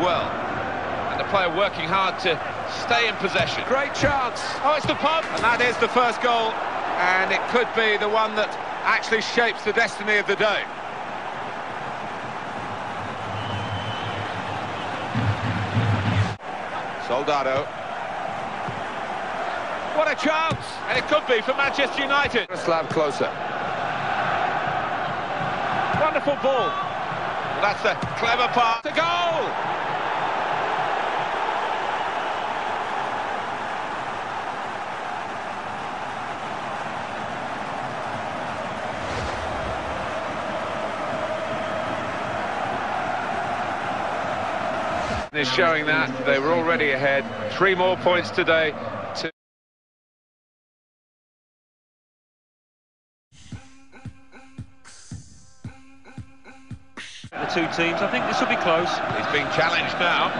well. And the player working hard to stay in possession. Great chance. Oh, it's the pub. And that is the first goal. And it could be the one that actually shapes the destiny of the day. Soldado. What a chance! And it could be for Manchester United. Miroslav Klose. Wonderful ball. Well, that's a clever pass. The goal! is showing that they were already ahead. Three more points today. Two teams. I think this will be close. He's being challenged now.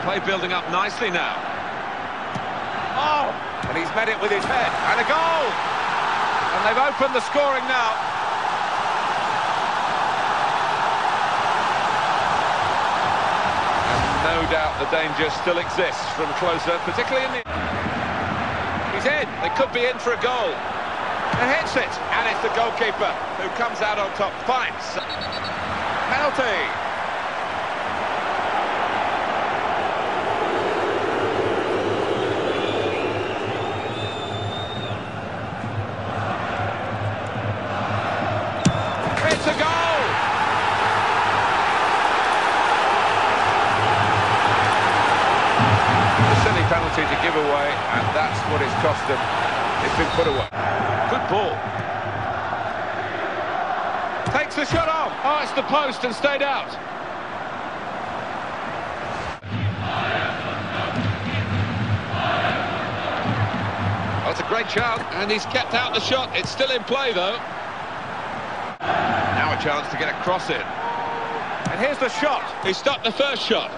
Play building up nicely now. Oh! And he's met it with his head. And a goal! And they've opened the scoring now. And no doubt the danger still exists from closer, particularly in the... He's in. They could be in for a goal. And hits it. And it's the goalkeeper who comes out on top. Finds. Penalty. It's a goal! A penalty to give away, and that's what it's cost them. It's been put away. Good ball. Takes the shot off. Oh, it's the post and stayed out. That's a great chance, and he's kept out the shot. It's still in play, though. Now a chance to get a cross in. And here's the shot. He stopped the first shot.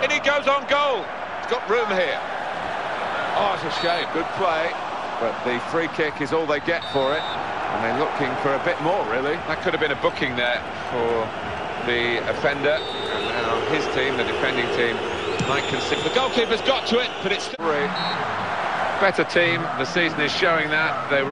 And he goes on goal. He's got room here. Oh, it's a shame. Good play. But the free kick is all they get for it. And they're looking for a bit more, really. That could have been a booking there for the offender. And now his team, the defending team, might consider... The goalkeeper's got to it, but it's... Still. Better team. The season is showing that. They